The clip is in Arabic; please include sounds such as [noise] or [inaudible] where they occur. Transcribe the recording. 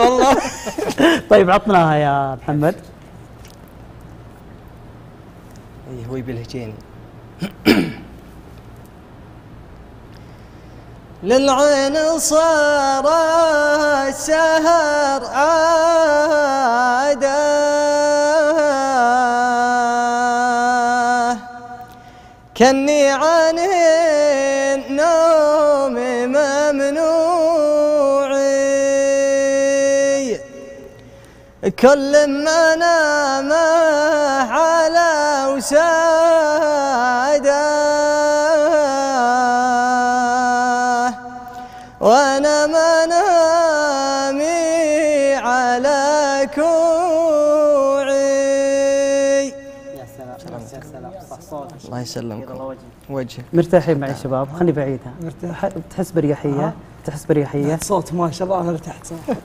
والله [laughs] طيب عطناها يا محمد. أي هو يبي الهجيني. [clears throat] للعين صار السهر عاده كني عن كل ما نام على وساده. وأنا منامي على كوعي. يا سلام يا سلام صح صوتك الله يسلمكم وجهك مرتاحين معي شباب خلني بعيدها مرتاح. تحس بريحية تحس بريحية. صوت ما شاء الله أنا ارتحت. صراحة